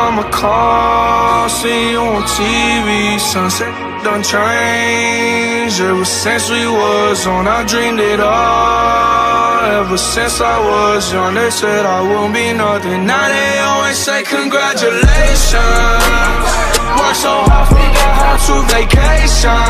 mama call, see you on TV, sunset done changed Ever since we was on, I dreamed it all Ever since I was young, they said I won't be nothing. Now they always say congratulations. Work so hard, forgot how to vacation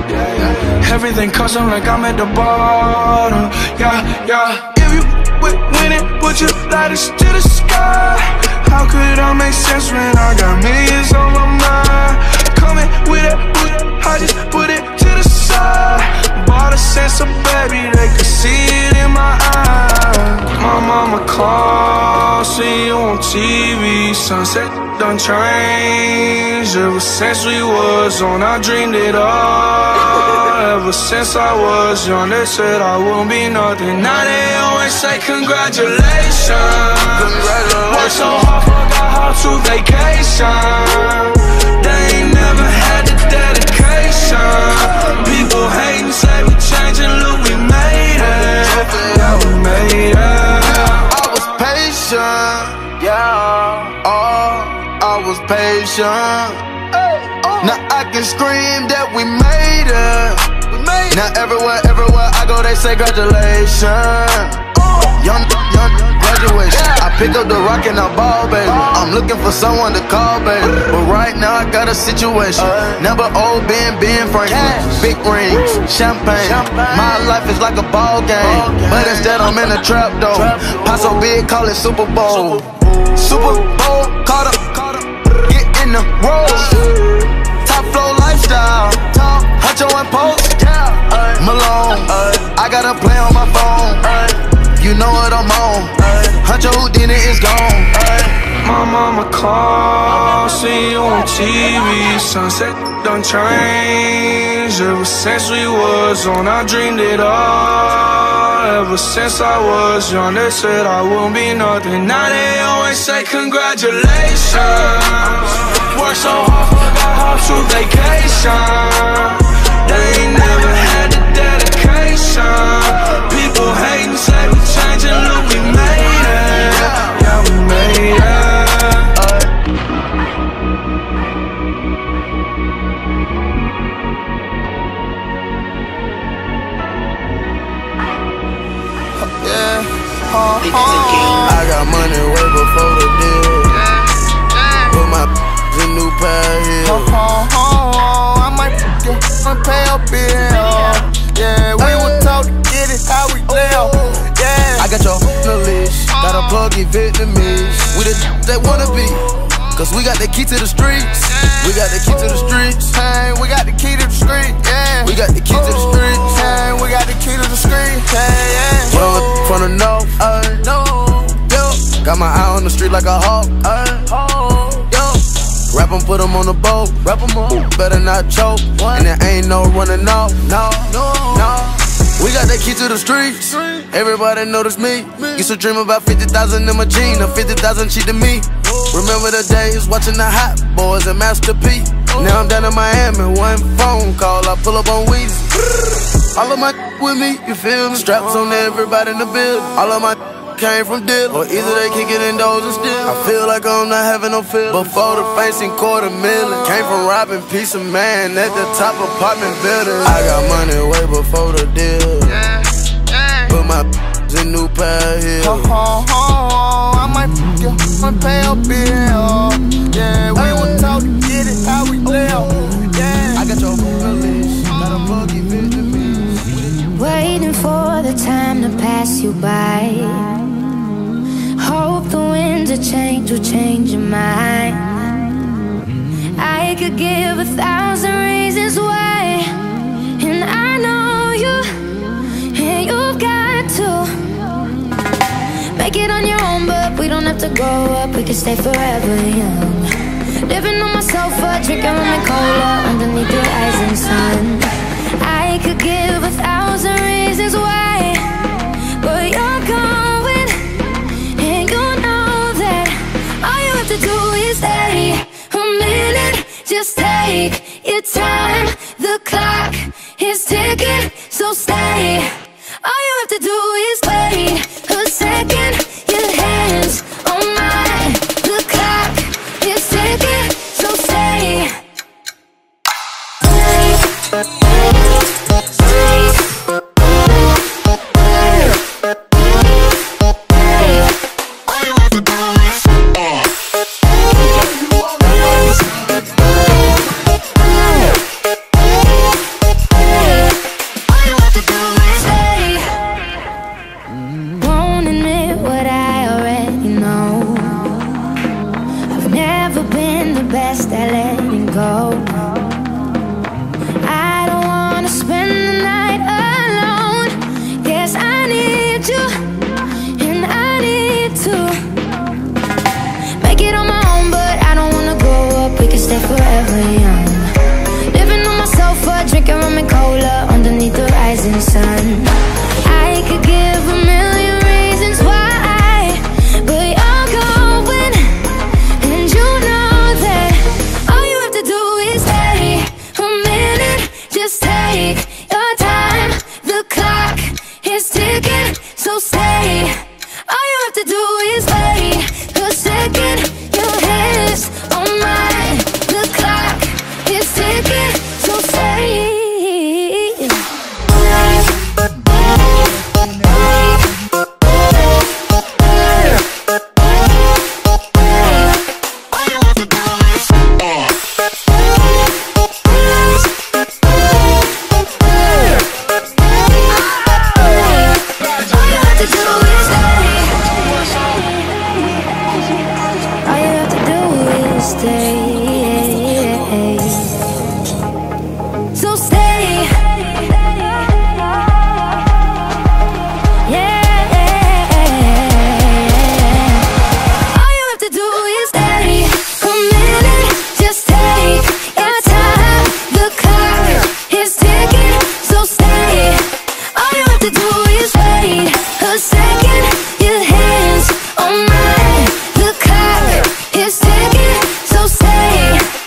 Everything custom like I'm at the bottom, yeah, yeah. If you with winning, would you light us to the sky? How could I make sense when I got millions on my mind? Coming with it, with it, I just put it to the side. Bought a sense of baby, they could see it in my eyes. My mama call, see you on TV Sunset done changed Ever since we was on, I dreamed it all Ever since I was young, they said I won't be nothing. Now they always say congratulations. Work so hard, forgot how to vacation. They ain't never had the dedication. People say we changing, look, we made it. We made it. I was patient, yeah. Oh, I was patient. Oh. Now I can scream that we made it. Now everywhere, everywhere I go, they say congratulations. Oh. Young, young graduation. I pick up the rock and I ball, baby. Oh. I'm looking for someone to call, baby. But right now I got a situation. Uh. Never old Ben, Ben Franklin. Big rings, champagne. My life is like a ball game. But instead I'm in a trap though. Paso big, call it Super Bowl. Super Bowl, My call, see you on TV Sunset done changed. Ever since we was on, I dreamed it all. Ever since I was young, they said I won't be nothing. Now they always say congratulations. Work so hard, forgot how to vacation I got money way before the deal. Put my in new pair of heels. I might get my pay a bill. Yeah, we were taught to get it how we oh, live. Oh. Yeah. I got your on the list. Got a plug in Vietnamese. We the they wanna be. Cause we got the key to the streets. We got the key to the streets. Hey, we got the key to the street. Yeah. We got the key to the streets. My eye on the street like a hawk. Uh, yo. Wrap 'em, put 'em on the boat. Wrap 'em up. Better not choke. And there ain't no running off. No. No. No. We got that key to the streets. Everybody notice me. Used to dream about 50,000 in my jeans. Now 50,000 cheap to me. Remember the days watching the Hot Boys and Master P. Now I'm down in Miami. One phone call, I pull up on Weezy. All of my with me, you feel me? Straps on everybody in the building. All of my came from deal, or either they kick it in doors and steal. I feel like I'm not having no feel. Before the facing quarter million, came from robbing piece of man at the top apartment building. I got money way before the deal. Put my in new pair of heels. Oh, oh, oh, I might get my pay a bill. Yeah, we were taught to get it how we live. Yeah, I got your list. Got a buggy Waiting for the time to pass you by to change will change your mind. I could give a thousand reasons why And I know you, and you've got to Make it on your own, but we don't have to grow up. We can stay forever young. Living on my sofa, drinking on my cola Underneath the rising sun. I could give a thousand best at letting go. so say?